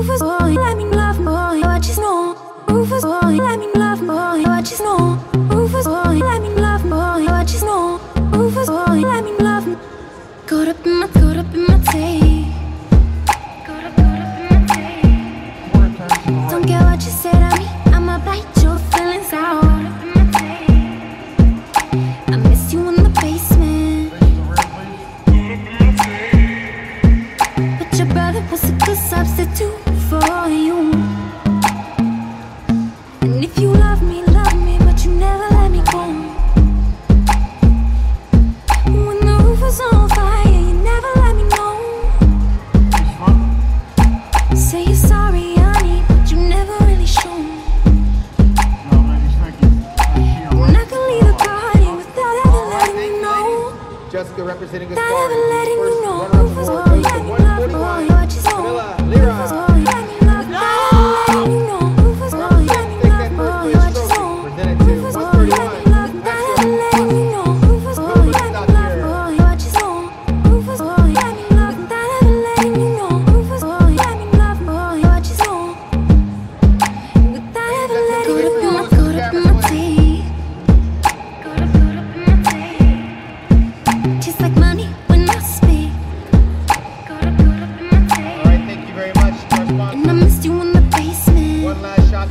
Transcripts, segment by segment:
Rufus boy, let me love boy, what you know? Rufus boy, let me love boy, what you know? Rufus boy, let me love boy, what you know? Rufus boy, let me love. Caught up in my, caught up in my tape. Up, in my tape. Don't care what you say to me, I'ma bite your feelings out. I miss you in the basement. But your brother was a good substitute. Jessica representing us.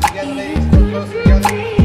together, ladies. Close together.